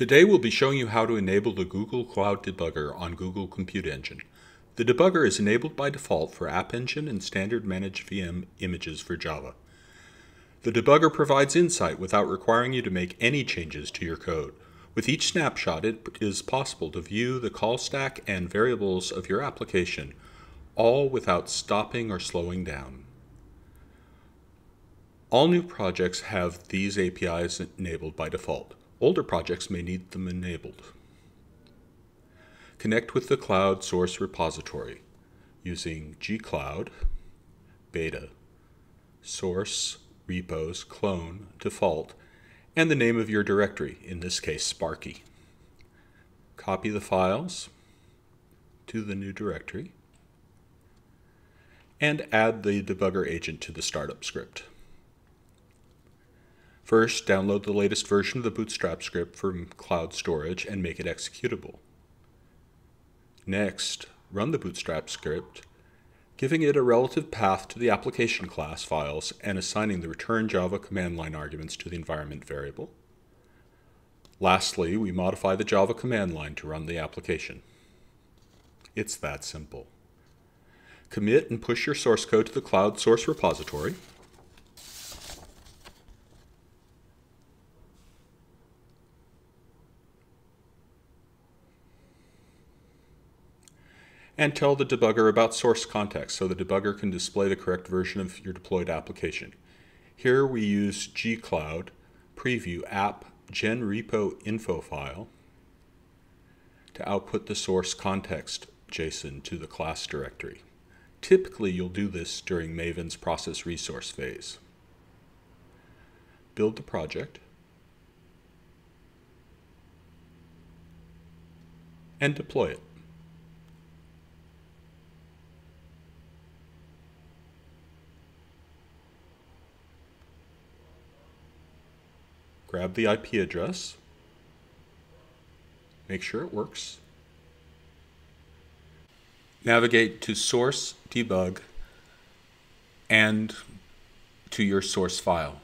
Today we'll be showing you how to enable the Google Cloud Debugger on Google Compute Engine. The debugger is enabled by default for App Engine and standard managed VM images for Java. The debugger provides insight without requiring you to make any changes to your code. With each snapshot, it is possible to view the call stack and variables of your application, all without stopping or slowing down. All new projects have these APIs enabled by default. Older projects may need them enabled. Connect with the cloud source repository using gcloud, beta, source, repos, clone, default, and the name of your directory, in this case Sparky. Copy the files to the new directory and add the debugger agent to the startup script. First, download the latest version of the Bootstrap script from cloud storage and make it executable. Next, run the Bootstrap script, giving it a relative path to the application class files and assigning the return Java command line arguments to the environment variable. Lastly, we modify the Java command line to run the application. It's that simple. Commit and push your source code to the cloud source repository. And tell the debugger about source context so the debugger can display the correct version of your deployed application. Here we use gcloud preview app gen repo info file to output the source context JSON to the class directory. Typically, you'll do this during Maven's process resource phase. Build the project and deploy it. Grab the IP address, make sure it works, navigate to source debug and to your source file.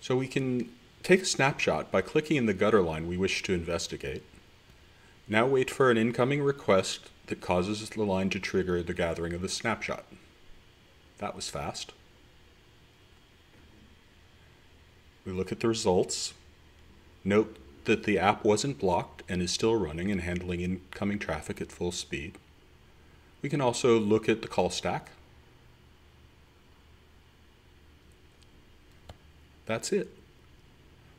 So we can take a snapshot by clicking in the gutter line we wish to investigate. Now wait for an incoming request that causes the line to trigger the gathering of the snapshot. That was fast. We look at the results. Note that the app wasn't blocked and is still running and handling incoming traffic at full speed. We can also look at the call stack. That's it.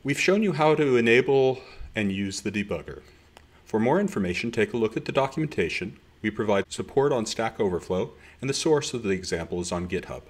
We've shown you how to enable and use the debugger. For more information, take a look at the documentation. We provide support on Stack Overflow, and the source of the example is on GitHub.